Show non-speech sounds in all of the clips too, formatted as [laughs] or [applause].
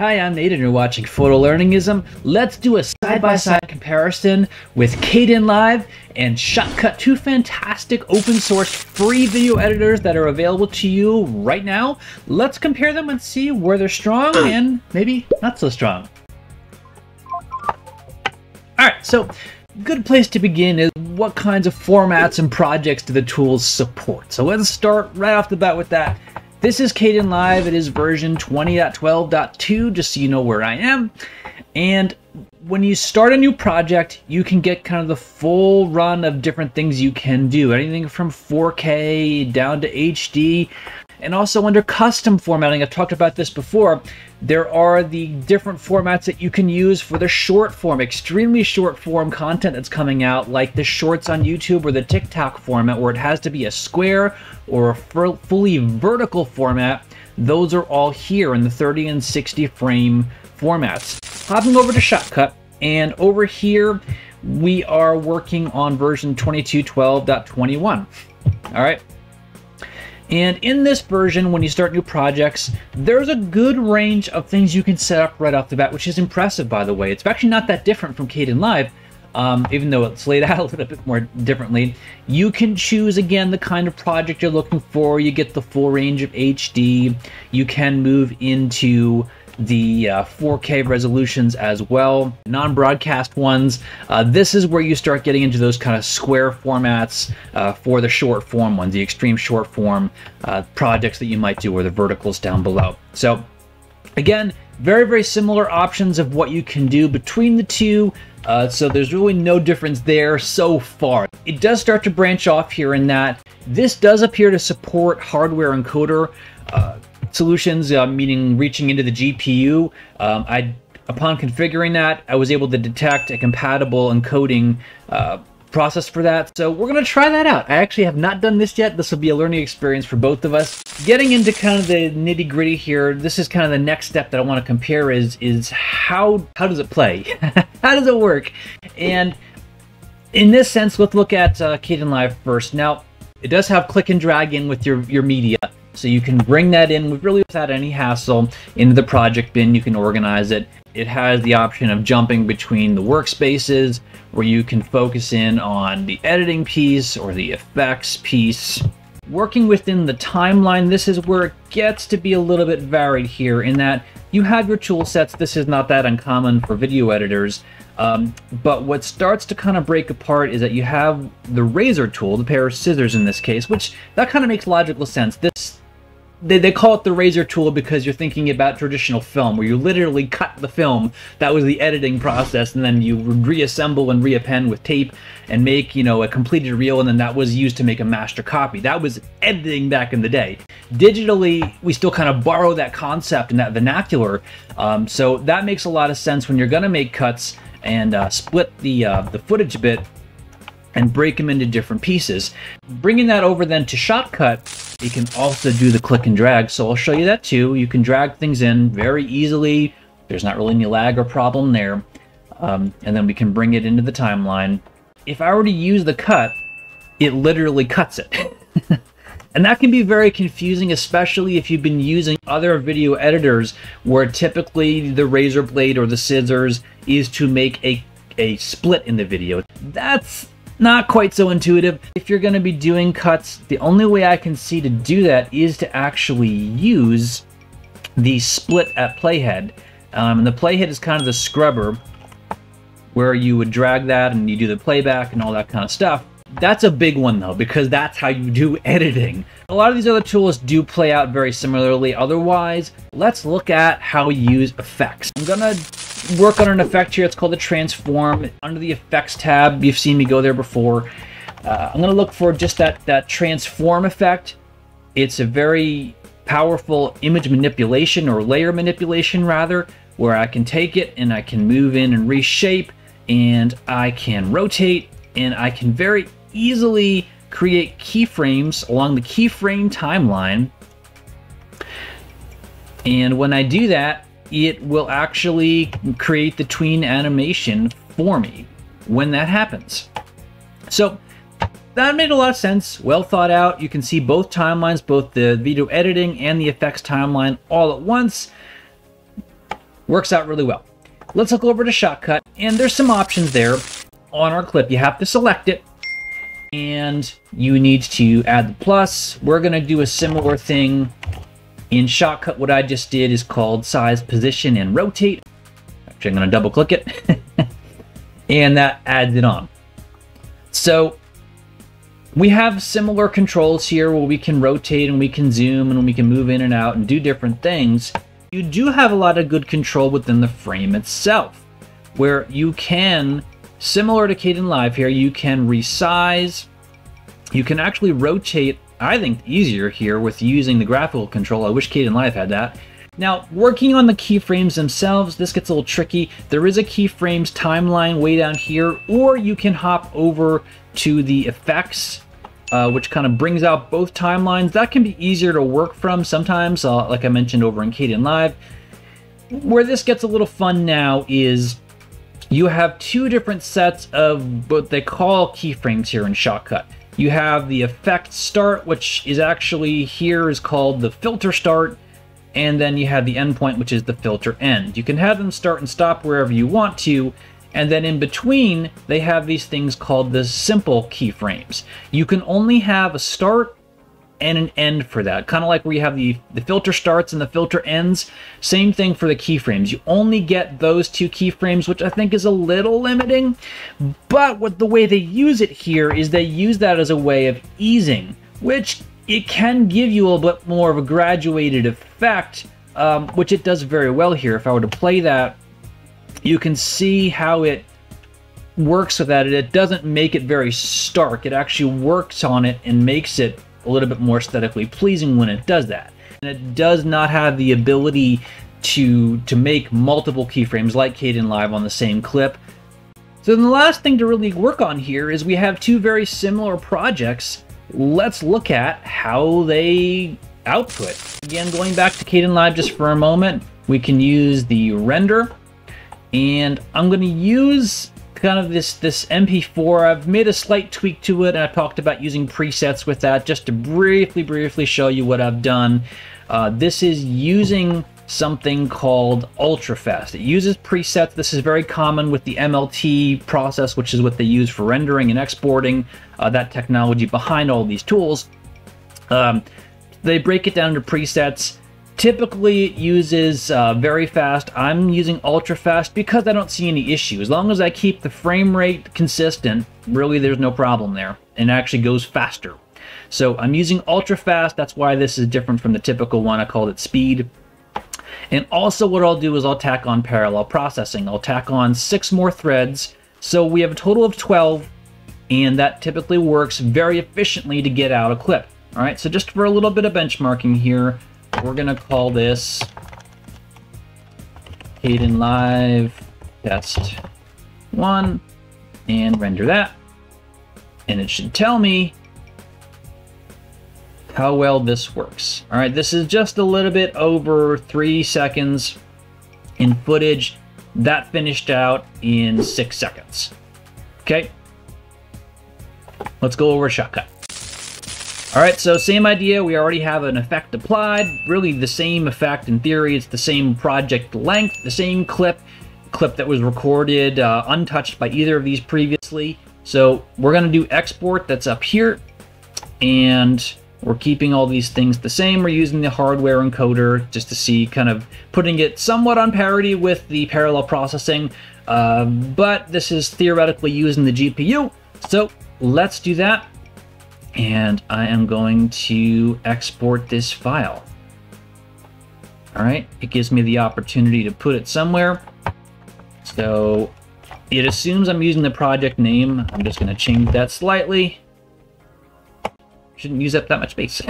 Hi, I'm Nate and you're watching Photo Learningism. Let's do a side-by-side comparison with Kdenlive and Shotcut, two fantastic open source free video editors that are available to you right now. Let's compare them and see where they're strong hmm. and maybe not so strong. Alright, so good place to begin is what kinds of formats and projects do the tools support? So let's start right off the bat with that. This is Kdenlive. It is version 20.12.2, just so you know where I am. And when you start a new project, you can get kind of the full run of different things you can do. Anything from 4K down to HD. And also under custom formatting, I've talked about this before, there are the different formats that you can use for the short form, extremely short form content that's coming out, like the shorts on YouTube or the TikTok format, where it has to be a square or a fully vertical format. Those are all here in the 30 and 60 frame formats. Hopping over to Shotcut, and over here, we are working on version 2212.21. All right. And in this version, when you start new projects, there's a good range of things you can set up right off the bat, which is impressive, by the way. It's actually not that different from Kdenlive, um, even though it's laid [laughs] out a little bit more differently. You can choose, again, the kind of project you're looking for. You get the full range of HD. You can move into the uh, 4K resolutions as well, non-broadcast ones. Uh, this is where you start getting into those kind of square formats uh, for the short form ones, the extreme short form uh, projects that you might do, or the verticals down below. So again, very, very similar options of what you can do between the two. Uh, so there's really no difference there so far. It does start to branch off here in that this does appear to support hardware encoder. Uh, solutions, uh, meaning reaching into the GPU. Um, I, upon configuring that, I was able to detect a compatible encoding uh, process for that. So we're going to try that out. I actually have not done this yet. This will be a learning experience for both of us. Getting into kind of the nitty gritty here, this is kind of the next step that I want to compare is, is how, how does it play? [laughs] how does it work? And in this sense, let's look at uh, Kdenlive first. Now, it does have click and drag in with your, your media. So you can bring that in really without any hassle into the project bin. You can organize it. It has the option of jumping between the workspaces where you can focus in on the editing piece or the effects piece. Working within the timeline, this is where it gets to be a little bit varied here in that you have your tool sets. This is not that uncommon for video editors. Um, but what starts to kind of break apart is that you have the razor tool, the pair of scissors in this case, which that kind of makes logical sense. This they, they call it the razor tool because you're thinking about traditional film where you literally cut the film. That was the editing process and then you reassemble and reappend with tape and make you know a completed reel and then that was used to make a master copy. That was editing back in the day. Digitally we still kind of borrow that concept and that vernacular um, so that makes a lot of sense when you're going to make cuts and uh, split the uh, the footage a bit and break them into different pieces. Bringing that over then to Shotcut, you can also do the click and drag. So I'll show you that too. You can drag things in very easily. There's not really any lag or problem there. Um, and then we can bring it into the timeline. If I were to use the cut, it literally cuts it. [laughs] and that can be very confusing, especially if you've been using other video editors where typically the razor blade or the scissors is to make a, a split in the video. That's not quite so intuitive. If you're going to be doing cuts, the only way I can see to do that is to actually use the split at playhead. Um, and the playhead is kind of the scrubber where you would drag that and you do the playback and all that kind of stuff. That's a big one though, because that's how you do [laughs] editing. A lot of these other tools do play out very similarly. Otherwise, let's look at how you use effects. I'm gonna work on an effect here. It's called the transform. Under the effects tab, you've seen me go there before. Uh, I'm gonna look for just that, that transform effect. It's a very powerful image manipulation or layer manipulation rather, where I can take it and I can move in and reshape and I can rotate and I can very easily create keyframes along the keyframe timeline. And when I do that, it will actually create the tween animation for me when that happens. So that made a lot of sense, well thought out. You can see both timelines, both the video editing and the effects timeline all at once. Works out really well. Let's look over to Shotcut, and there's some options there on our clip. You have to select it, and you need to add the plus. We're going to do a similar thing in Shotcut. What I just did is called size, position, and rotate. Actually, I'm going to double click it, [laughs] and that adds it on. So we have similar controls here where we can rotate and we can zoom and we can move in and out and do different things. You do have a lot of good control within the frame itself, where you can, similar to Kdenlive here, you can resize, you can actually rotate, I think, easier here with using the graphical control. I wish Kdenlive had that. Now, working on the keyframes themselves, this gets a little tricky. There is a keyframes timeline way down here, or you can hop over to the effects, uh, which kind of brings out both timelines. That can be easier to work from sometimes, uh, like I mentioned over in Kdenlive, Where this gets a little fun now is you have two different sets of what they call keyframes here in Shotcut. You have the effect start, which is actually here is called the filter start, and then you have the endpoint, which is the filter end. You can have them start and stop wherever you want to, and then in between, they have these things called the simple keyframes. You can only have a start and an end for that. Kind of like where you have the, the filter starts and the filter ends. Same thing for the keyframes. You only get those two keyframes, which I think is a little limiting. But what the way they use it here is they use that as a way of easing, which it can give you a bit more of a graduated effect, um, which it does very well here. If I were to play that you can see how it works with that. It doesn't make it very stark. It actually works on it and makes it a little bit more aesthetically pleasing when it does that. And it does not have the ability to to make multiple keyframes like Kdenlive on the same clip. So then the last thing to really work on here is we have two very similar projects. Let's look at how they output. Again, going back to Kdenlive just for a moment, we can use the render and I'm going to use kind of this this MP4. I've made a slight tweak to it, and I talked about using presets with that just to briefly, briefly show you what I've done. Uh, this is using something called Ultrafast. It uses presets. This is very common with the MLT process, which is what they use for rendering and exporting, uh, that technology behind all these tools. Um, they break it down into presets. Typically it uses uh, very fast. I'm using ultra fast because I don't see any issue. As long as I keep the frame rate consistent, really there's no problem there. And actually goes faster. So I'm using ultra fast. That's why this is different from the typical one. I called it speed. And also what I'll do is I'll tack on parallel processing. I'll tack on six more threads. So we have a total of 12 and that typically works very efficiently to get out a clip. All right, so just for a little bit of benchmarking here, we're gonna call this Kdenlive test one and render that. And it should tell me how well this works. All right, this is just a little bit over three seconds in footage. That finished out in six seconds. Okay, let's go over Shotcut. All right, so same idea. We already have an effect applied. Really the same effect in theory. It's the same project length, the same clip, clip that was recorded uh, untouched by either of these previously. So we're going to do export that's up here. And we're keeping all these things the same. We're using the hardware encoder just to see kind of putting it somewhat on parity with the parallel processing. Uh, but this is theoretically using the GPU. So let's do that and I am going to export this file. All right, it gives me the opportunity to put it somewhere. So it assumes I'm using the project name. I'm just going to change that slightly. Shouldn't use up that much space. [laughs]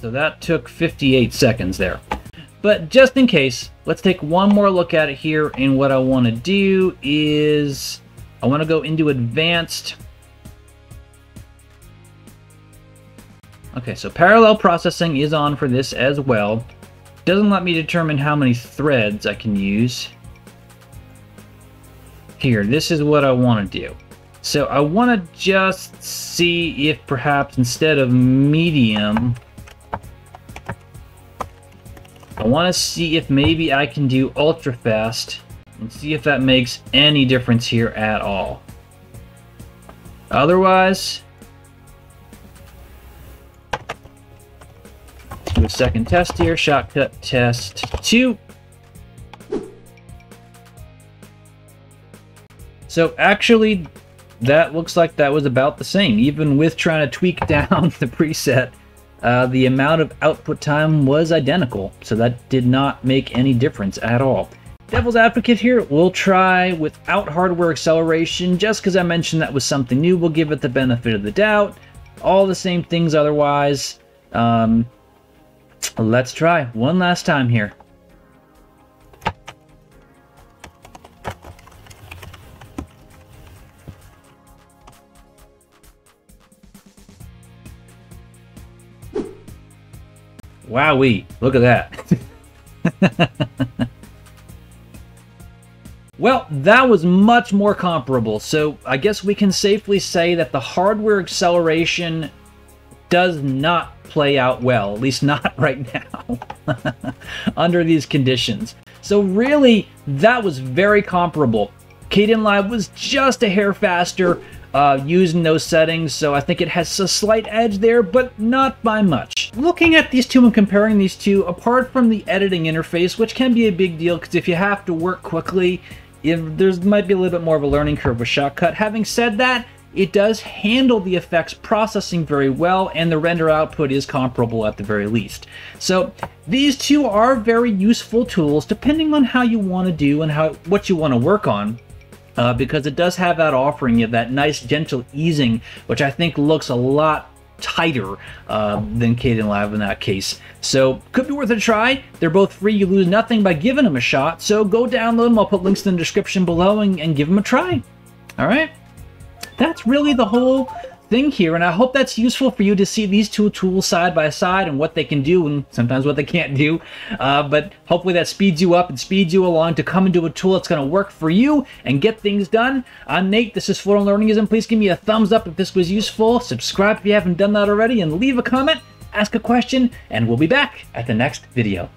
so that took 58 seconds there. But just in case, let's take one more look at it here. And what I want to do is I want to go into advanced. Okay, so parallel processing is on for this as well. Doesn't let me determine how many threads I can use. Here, this is what I want to do. So I want to just see if perhaps instead of medium, I want to see if maybe I can do ultra fast and see if that makes any difference here at all. Otherwise, do a second test here, shotcut test two. So actually, that looks like that was about the same. Even with trying to tweak [laughs] down the preset, uh, the amount of output time was identical. So that did not make any difference at all. Devil's Advocate here, we'll try without hardware acceleration, just because I mentioned that was something new, we'll give it the benefit of the doubt. All the same things otherwise. Um, let's try one last time here. Wowee, look at that. [laughs] well, that was much more comparable, so I guess we can safely say that the hardware acceleration does not play out well, at least not [laughs] right now, [laughs] under these conditions. So really, that was very comparable. Kdenlive was just a hair faster, uh, using those settings, so I think it has a slight edge there, but not by much. Looking at these two and comparing these two, apart from the editing interface, which can be a big deal because if you have to work quickly, if there's might be a little bit more of a learning curve with Shotcut. Having said that, it does handle the effects processing very well, and the render output is comparable at the very least. So these two are very useful tools depending on how you want to do and how what you want to work on uh, because it does have that offering of that nice gentle easing, which I think looks a lot tighter uh, than Kdenlive in that case. So could be worth a try. They're both free. You lose nothing by giving them a shot. So go download them. I'll put links in the description below and, and give them a try. All right. That's really the whole thing here, and I hope that's useful for you to see these two tools side by side and what they can do and sometimes what they can't do. Uh, but hopefully that speeds you up and speeds you along to come into a tool that's going to work for you and get things done. I'm Nate. This is Photo Learningism. Please give me a thumbs up if this was useful. Subscribe if you haven't done that already, and leave a comment, ask a question, and we'll be back at the next video.